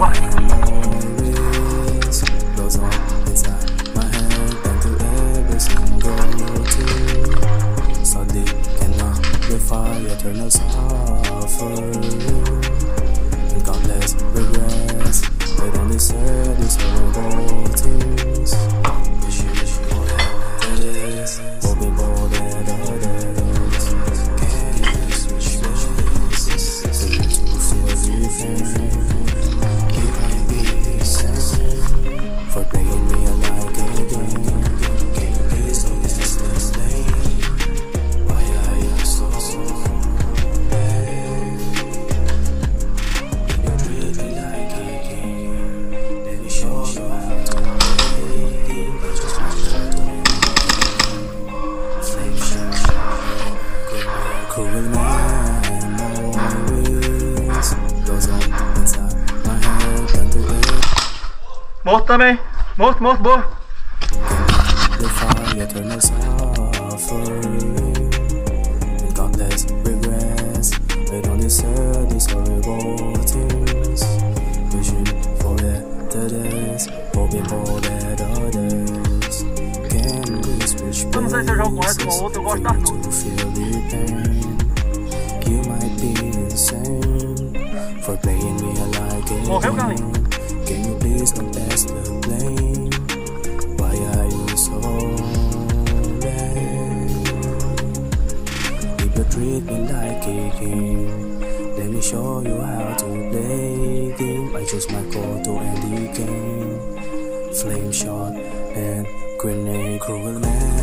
memories cruel memories goes on inside my head and to it. Morto também. Morto, morto, boa. defy eternal suffering and countless regrets. Don't deserve these horrible tears. Wishing for better days, hoping for that others can be switch Eu não sei se eu jogo essa outra, eu gosto Morreu, treat me like a game. Let me show you how to play game. I my call to end the game. Flame shot and cruel memories.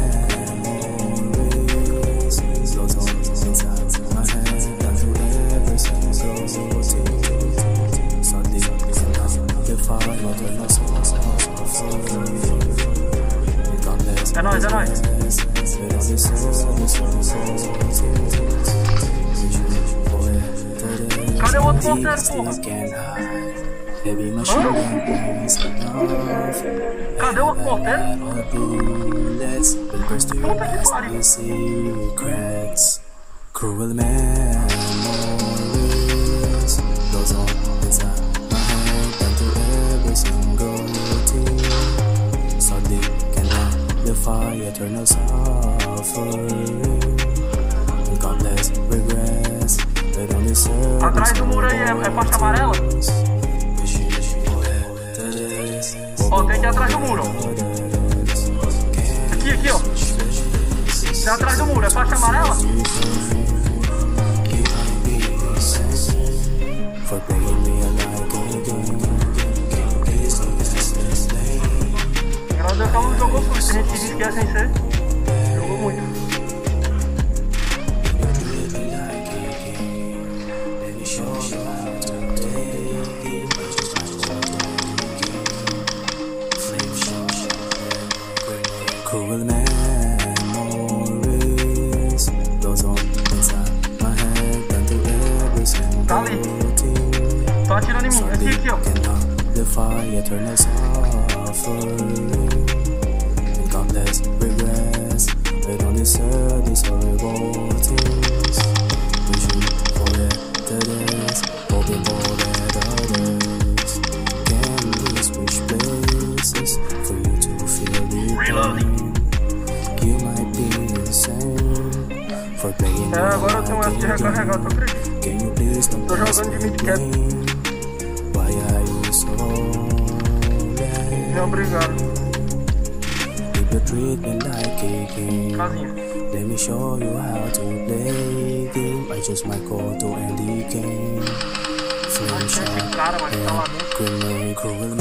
Inside my head and through every single tear. So deep defy what I must É nóis, é nóis. Cadê o outro porra? Heavy machine guns enough. Cadê o outro ponteiro? Bullets will burst your last pariu. secrets. Cruel memories goes on inside my head and to every single tear. So deep cannot defy eternal suffering. And countless regrets they don't deserve. Atrás do muro aí é, é faixa amarela. Ó, tem que ir atrás do muro. ó. Aqui, aqui, ó. Tem atrás do muro, é faixa amarela? For playing me like a game. Graças a Deus que ela não jogou fluxo, tem gente que diz que é sem ser. Jogou muito. Ali. tear. Tô atirando em mim. Aqui, aqui, ó. Cannot defy eternal suffering and countless regrets. They don't deserve these horrible tears. Wishing for better days, hoping for that others can be switch places for you to feel the Reloading. pain. You might be insane for playing É, agora eu tenho essa de like a recarregar, tu game. You please don't Tô pass jogando de the mid-cap. Why are you so bad? People treat me like a. Casinha. Let me show you how to play game. I just might call to end the game. Flame shot cara, mano, tá lá and dentro. grenade cruel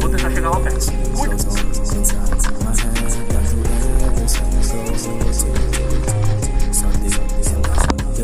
Vou tentar chegar lá perto. Cuida. Ele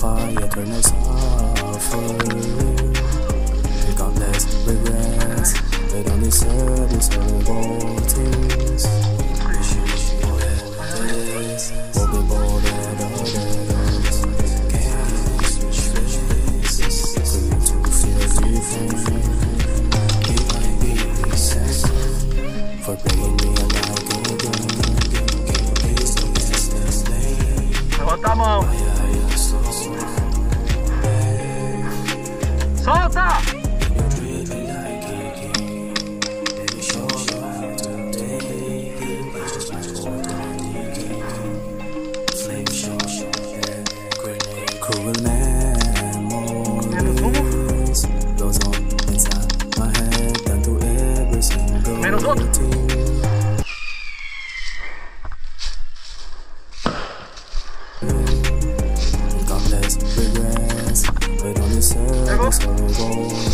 fire eternal suffering. God bless regrets, they don't deserve this horrible. What we both had others. For you to feel different. For me. Levanta a mão. Solta! Pegou?